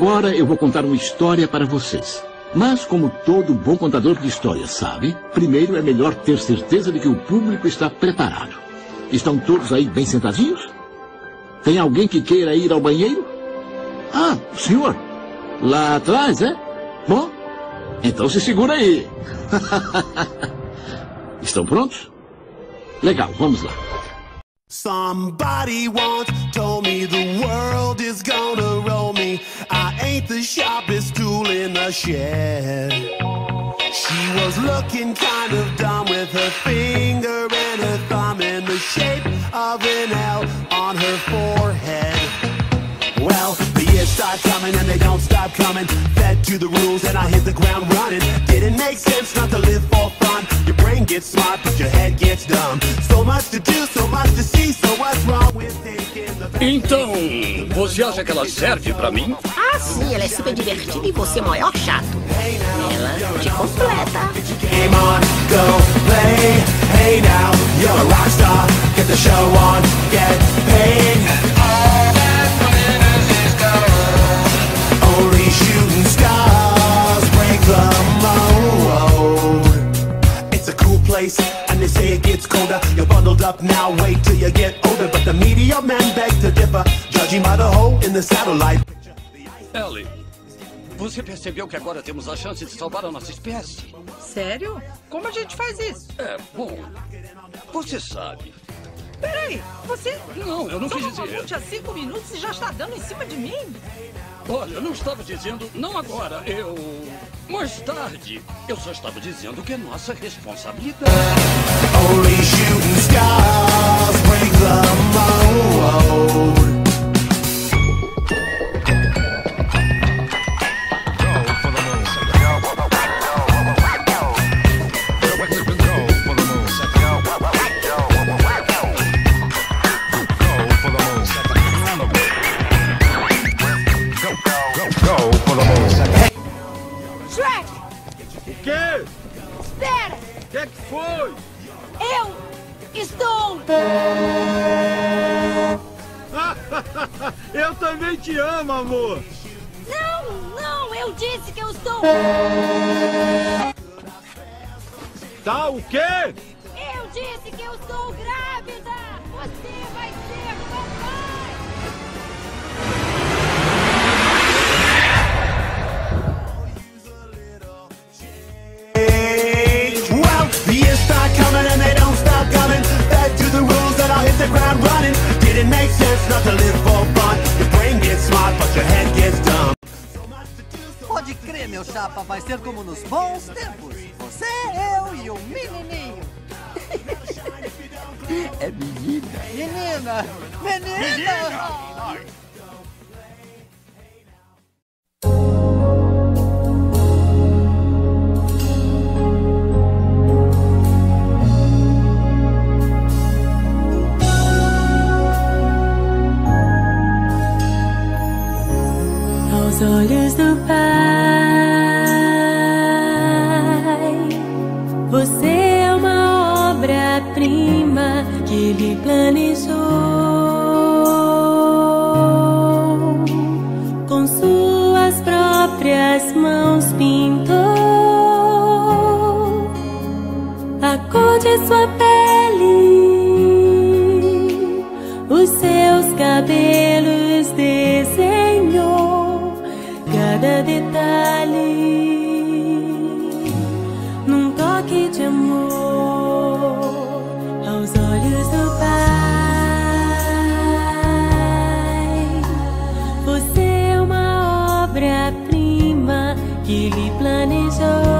Agora eu vou contar uma história para vocês. Mas, como todo bom contador de histórias sabe, primeiro é melhor ter certeza de que o público está preparado. Estão todos aí bem sentadinhos? Tem alguém que queira ir ao banheiro? Ah, senhor. Lá atrás, é? Bom, então se segura aí. Estão prontos? Legal, vamos lá. Somebody once told me the world is gonna roll Ain't the sharpest tool in the shed. She was looking kind of dumb with her finger and her thumb in the shape of an L on her forehead. Well, the years start coming and they don't stop coming. Fed to the rules and I hit the ground running. Didn't make sense not to live for fun. Your brain gets smart, but your head gets dumb. So much to do, so much to see. So what's wrong with taking the Então, você acha que ela serve pra mim? Ah, sim, ela é super divertida e você é o maior chato. Ela te completa. Hey now, you're a rock star. Get the show on, get paid. Only shooting stars break the mold. It's a cool place, and they say it gets colder. You're bundled up now, wait till you get older. But the media men beg to differ, judging by the hole in the satellite. Ellie, você percebeu que agora temos a chance de salvar a nossa espécie? Sério? Como a gente faz isso? É, bom, você sabe. Peraí, você. Não, eu não Só quis dizer. pergunta há cinco minutos e já está dando em cima de mim? Olha, eu não estava dizendo, não agora, eu. Mais tarde. Eu só estava dizendo que é nossa responsabilidade. Only shooting stars break the mold. Te amo, amor. Não, não, eu disse que eu estou. Tá o quê? Chapa, vai ser como nos bons tempos. Você, eu e o menininho. É menina. Menina! Menina! aos olhos do Pai. Pele, os seus cabelos desenhou cada detalhe num toque de amor aos olhos do Pai. Você é uma obra-prima que Ele planejou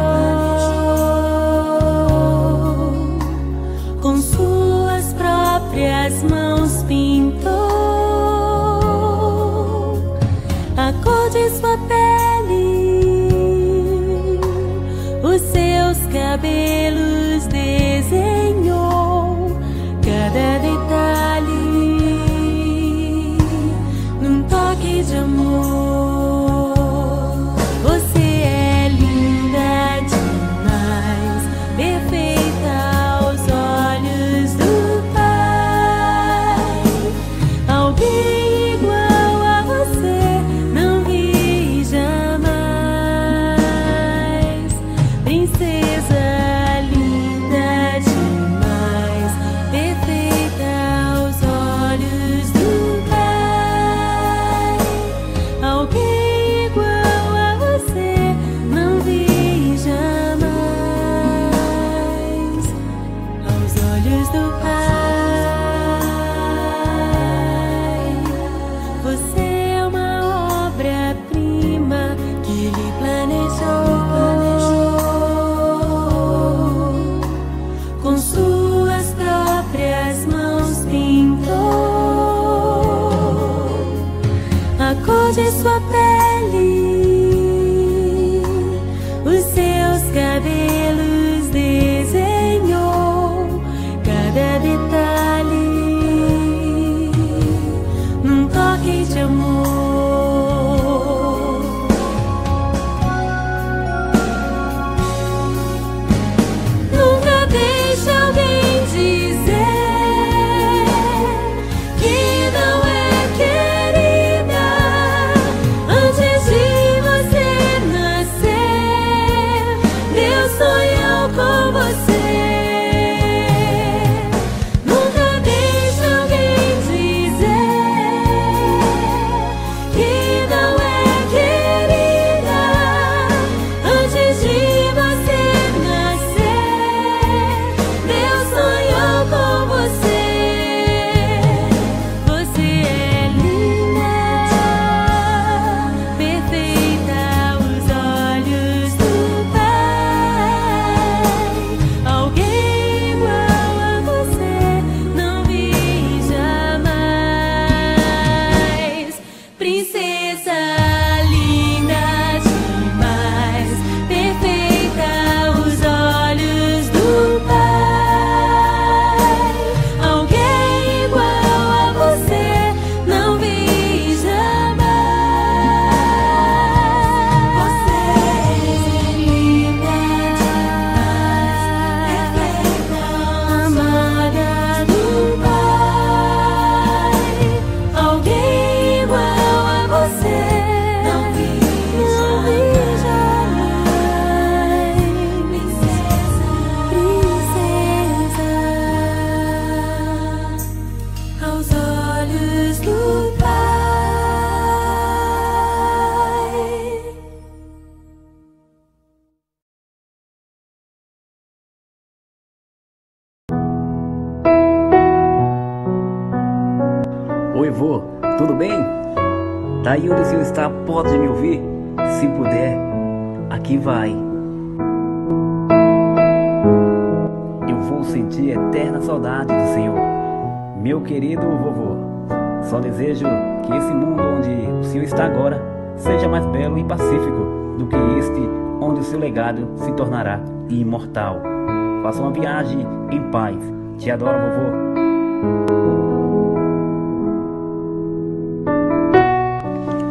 toque de amor. Oi, vô, tudo bem? Daí onde o senhor está, pode me ouvir? Se puder, aqui vai. Eu vou sentir eterna saudade do senhor, meu querido vovô. Só desejo que esse mundo onde o senhor está agora seja mais belo e pacífico do que este onde o seu legado se tornará imortal. Faça uma viagem em paz. Te adoro, vovô.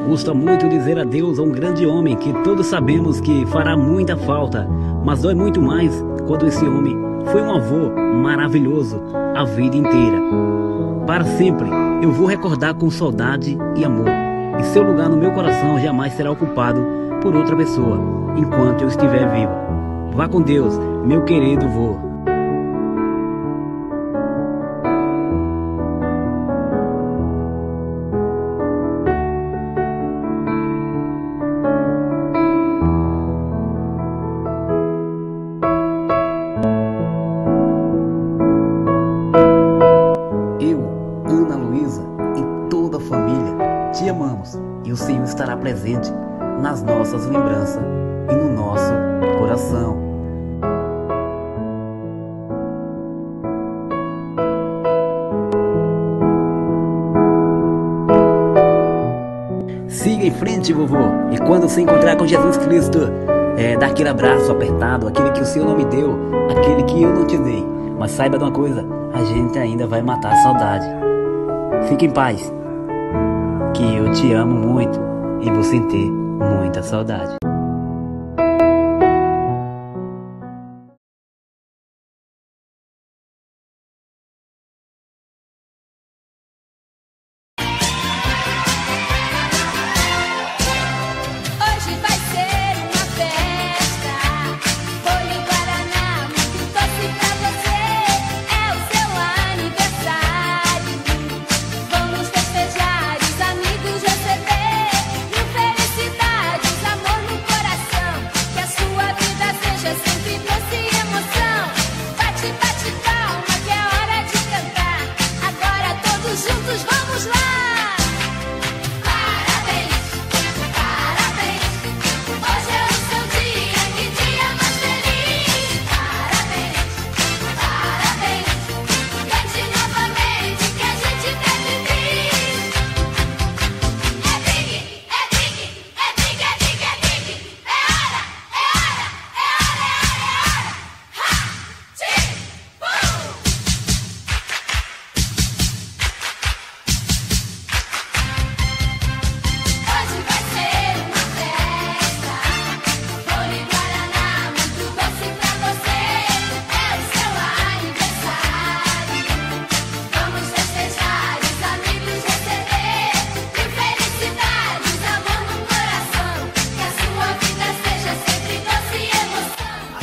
Custa muito dizer adeus a um grande homem que todos sabemos que fará muita falta, mas dói muito mais quando esse homem foi um avô maravilhoso a vida inteira. Para sempre eu vou recordar com saudade e amor, e seu lugar no meu coração jamais será ocupado por outra pessoa enquanto eu estiver vivo. Vá com Deus, meu querido vô. Presente nas nossas lembranças e no nosso coração. Siga em frente, vovô, e quando se encontrar com Jesus Cristo, é, dá aquele abraço apertado, aquele que o Senhor não me deu, aquele que eu não te dei. Mas saiba de uma coisa, a gente ainda vai matar a saudade. Fique em paz, que eu te amo muito e vou sentir muita saudade.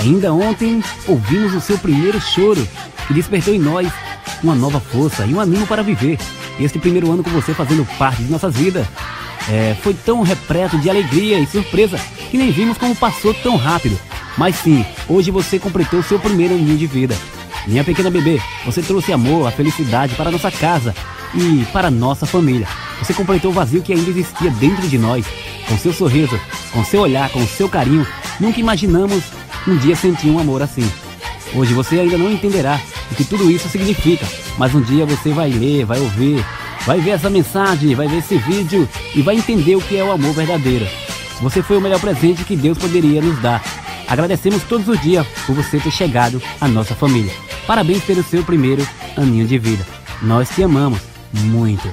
Ainda ontem ouvimos o seu primeiro choro, que despertou em nós uma nova força e um ânimo para viver. E este primeiro ano com você fazendo parte de nossas vidas é, foi tão repleto de alegria e surpresa que nem vimos como passou tão rápido. Mas sim, hoje você completou seu primeiro aninho de vida. Minha pequena bebê, você trouxe amor, a felicidade para nossa casa e para nossa família. Você completou o vazio que ainda existia dentro de nós. Com seu sorriso, com seu olhar, com seu carinho, nunca imaginamos um dia sentir um amor assim. Hoje você ainda não entenderá o que tudo isso significa, mas um dia você vai ler, vai ouvir, vai ver essa mensagem, vai ver esse vídeo e vai entender o que é o amor verdadeiro. Você foi o melhor presente que Deus poderia nos dar. Agradecemos todos os dias por você ter chegado à nossa família. Parabéns pelo seu primeiro aninho de vida. Nós te amamos muito.